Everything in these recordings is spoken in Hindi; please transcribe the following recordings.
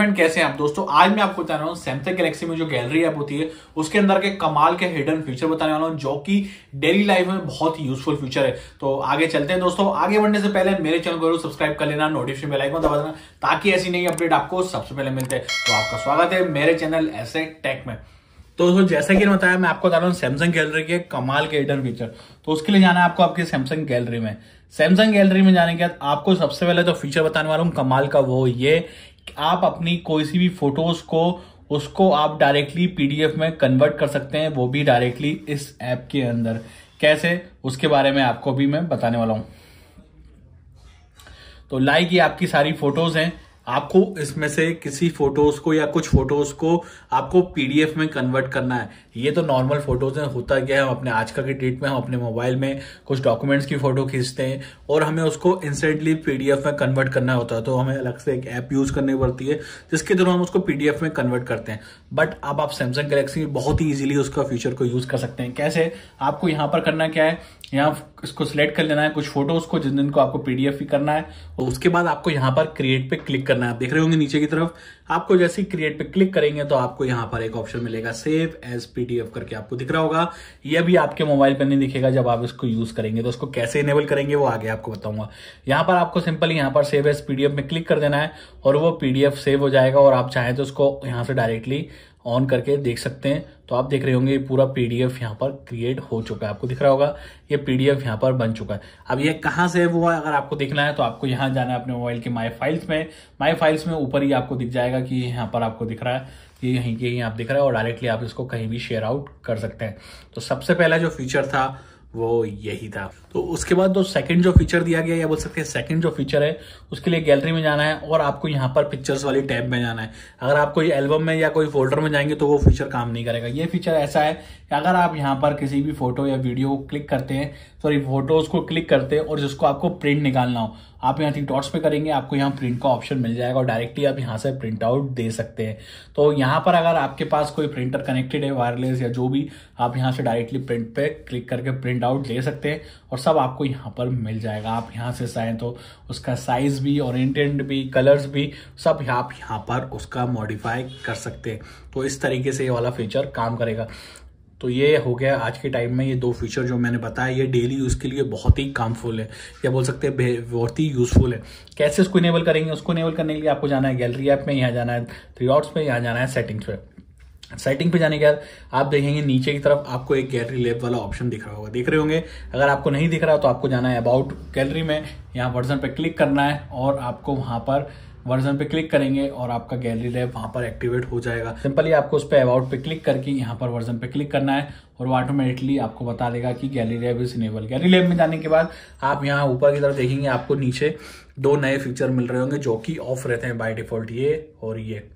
फ्रेंड कैसे हैं आप? दोस्तों, आज मैं आपको बता रहा हूँ सैमसंग गैलेक्सी में जो गैलरी ऐप होती है, उसके अंदर के कमाल के हिडन फीचर बताने वाला हूँ, जो कि डेली लाइफ में बहुत ही यूजफुल फीचर है। तो आगे चलते हैं दोस्तों। आगे बढ़ने से पहले मेरे चैनल को सब्सक्राइब कर लेना नोटिफिकेशन बेल आइकन दबा देना, ताकि ऐसी नई अपडेट आपको सबसे पहले मिलते तो आपका स्वागत है मेरे चैनल ऐसे टेक में। तो दोस्तों, जैसा कि बताया, मैं आपको बता रहा हूँ सैमसंग गैलरी के कमाल के हिडन फीचर तो उसके लिए जाना है आपको आपके सैमसंग गैलरी में। सैमसंग गैलरी में जाने के बाद आपको सबसे पहले तो फीचर बताने वाला हूँ कमाल का वो ये आप अपनी कोई सी भी फ़ोटोज़ को, उसको आप डायरेक्टली पीडीएफ में कन्वर्ट कर सकते हैं, वो भी डायरेक्टली इस ऐप के अंदर। कैसे? उसके बारे में आपको भी मैं बताने वाला हूँ। तो लाइक ये आपकी सारी फ़ोटोज़ हैं। आपको इसमें से किसी फ़ोटोज़ को या कुछ फ़ोटोज़ को आपको पीडीएफ में कन्वर्ट करना है। ये तो नॉर्मल फ़ोटोज़ है, होता क्या है, हम अपने आजकल के डेट में, हम अपने मोबाइल में कुछ डॉक्यूमेंट्स की फ़ोटो खींचते हैं और हमें उसको इंस्टेंटली पीडीएफ में कन्वर्ट करना होता है। तो हमें अलग से एक ऐप यूज़ करनी पड़ती है, जिसके थ्रू हम उसको पीडीएफ में कन्वर्ट करते हैं। बट अब आप सैमसंग गैलेक्सी बहुत ही ईजिली उसका फीचर को यूज़ कर सकते हैं। कैसे? आपको यहाँ पर करना क्या है? यहाँ इसको सिलेक्ट कर लेना है, कुछ फ़ोटोज़ को जिन दिन को आपको पीडीएफ भी करना है, और उसके बाद आपको यहाँ पर क्रिएट पे क्लिक करना है। आप देख रहे होंगे नीचे की तरफ़ आपको जैसे क्रिएट पे क्लिक करेंगे तो आपको यहाँ पर एक ऑप्शन मिलेगा सेव एज पीडीएफ करके आपको दिख रहा होगा। ये भी आपके मोबाइल पर नहीं दिखेगा जब आप इसको यूज़ करेंगे तो उसको कैसे इनेबल करेंगे वो आगे आपको बताऊँगा। यहाँ पर आपको सिंपली यहाँ पर सेव एज पीडीएफ में क्लिक कर देना है और वो पीडीएफ सेव हो जाएगा और आप चाहें तो उसको यहाँ से डायरेक्टली ऑन करके देख सकते हैं। तो आप देख रहे होंगे पूरा पीडीएफ यहाँ पर क्रिएट हो चुका है, आपको दिख रहा होगा। ये पीडीएफ यहाँ पर बन चुका है। अब ये कहाँ से वो अगर आपको देखना है तो आपको यहाँ जाना है अपने मोबाइल के माई फाइल्स में। माई फाइल्स में ऊपर ही आपको दिख जाएगा कि यहाँ पर आपको दिख रहा है ये यहीं के यहीं आप दिख रहा है और डायरेक्टली आप इसको कहीं भी शेयर आउट कर सकते हैं। तो सबसे पहला जो फीचर था, वो यही था। तो उसके बाद जो सेकंड जो फीचर दिया गया, या बोल सकते हैं सेकंड जो फीचर है, उसके लिए गैलरी में जाना है और आपको यहाँ पर पिक्चर्स वाली टैब में जाना है। अगर आप कोई एल्बम में या कोई फोल्डर में जाएँगे तो वो फीचर काम नहीं करेगा। ये फीचर ऐसा है कि अगर आप यहाँ पर किसी भी फ़ोटो या वीडियो को क्लिक करते हैं सॉरी फ़ोटोज़ को क्लिक करते हैं और जिसको आपको प्रिंट निकालना हो आप यहाँ थी डॉट्स पे करेंगे, आपको यहाँ प्रिंट का ऑप्शन मिल जाएगा और डायरेक्टली आप यहाँ से प्रिंट आउट दे सकते हैं। तो यहाँ पर अगर आपके पास कोई प्रिंटर कनेक्टेड है वायरलेस या जो भी, आप यहाँ से डायरेक्टली प्रिंट पे क्लिक करके प्रिंट आउट ले सकते हैं और सब आपको यहाँ पर मिल जाएगा। आप यहाँ से चाहें तो उसका साइज़ भी ओरिएंटेड भी कलर्स भी, सब आप यहाँ पर उसका मॉडिफाई कर सकते हैं। तो इस तरीके से ये वाला फीचर काम करेगा। तो ये हो गया आज के टाइम में ये दो फीचर जो मैंने बताया, ये डेली यूज़ के लिए बहुत ही कामफुल है। या बोल सकते हैं बहुत ही यूजफुल है। कैसे उसको इनेबल करेंगे? उसको इनेबल करने के लिए आपको जाना है गैलरी ऐप में, यहाँ जाना है थ्री डॉट्स पे, यहाँ जाना है सेटिंग्स पे। सेटिंग पे जाने के बाद आप देखेंगे नीचे की तरफ़ आपको एक गैलरी लैब वाला ऑप्शन दिख रहा होगा। देख रहे होंगे? अगर आपको नहीं दिख रहा तो आपको जाना है अबाउट गैलरी में। यहाँ वर्जन पे क्लिक करना है और आपको वहाँ पर वर्जन पे क्लिक करेंगे और आपका गैलरी लैब वहाँ पर एक्टिवेट हो जाएगा। सिंपली आपको उस पर अबाउट पे क्लिक करके यहाँ पर वर्जन पे क्लिक करना है और वो ऑटोमेटिकली आपको बता देगा कि gallery lab is enable gallery lab में जाने के बाद आप यहाँ ऊपर की तरफ़ देखेंगे आपको नीचे दो नए फीचर मिल रहे होंगे जो कि ऑफ़ रहते हैं बाय डिफ़ॉल्ट ये और ये।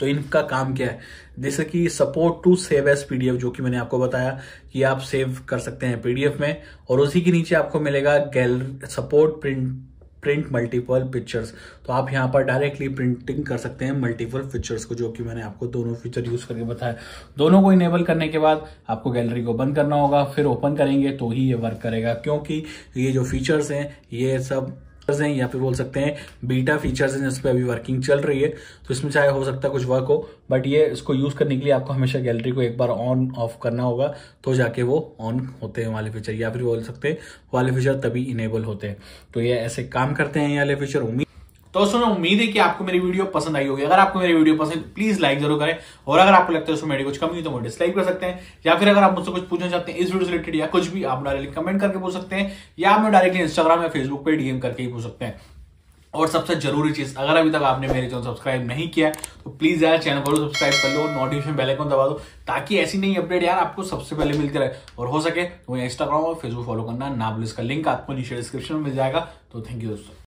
तो इनका काम क्या है? जैसे कि support to save as PDF जो कि मैंने आपको बताया कि आप सेव कर सकते हैं पीडीएफ में और उसी के नीचे आपको मिलेगा गैल support print print multiple pictures तो आप यहाँ पर डायरेक्टली प्रिंटिंग कर सकते हैं मल्टीपल पिक्चर्स को, जो कि मैंने आपको दोनों फीचर यूज़ करके बताया। दोनों को इनेबल करने के बाद आपको गैलरी को बंद करना होगा, फिर ओपन करेंगे तो ही ये वर्क करेगा, क्योंकि ये जो फीचर्स हैं, ये सब हैं, या फिर बोल सकते हैं बीटा फीचर्स हैं, जिसपे अभी वर्किंग चल रही है। तो इसमें चाहे हो सकता है कुछ वर्क हो बट ये इसको यूज़ करने के लिए आपको हमेशा गैलरी को एक बार ऑन ऑफ़ करना होगा तो जाके वो ऑन होते हैं वाले फीचर या फिर बोल सकते हैं वाले फीचर तभी इनेबल होते हैं। तो ये ऐसे काम करते हैं ये वाले फीचर उम्मीद तो दोस्तों उम्मीद है कि आपको मेरी वीडियो पसंद आई होगी। अगर आपको मेरी वीडियो पसंद प्लीज़ लाइक ज़रूर करें। और अगर आपको लगता है उसमें मेरी कुछ कमी तो वो डिसलाइक कर सकते हैं। या फिर अगर आप मुझसे कुछ पूछना चाहते हैं, इस वीडियो से रिलेटेड या कुछ भी, आप डायरेक्टली कमेंट करके पूछ सकते हैं, या आप डायरेक्टली इंस्टाग्राम या फेसबुक पर डीएम करके ही पूछ सकते हैं। और सबसे ज़रूरी चीज़, अगर अभी तक आपने मेरे चैनल सब्सक्राइब नहीं किया तो प्लीज़ यार चैनल को सब्सक्राइब कर लो नोटिफिकेशन बेल आइकन दबा दो, ताकि ऐसी नई अपडेट यार आपको सबसे पहले मिलती रहे। और हो सके तो इंस्टाग्राम और फेसबुक फॉलो करना ना भूल। इसका लिंक आपको नीचे डिस्क्रिप्शन में मिल जाएगा। तो थैंक यू दोस्तों।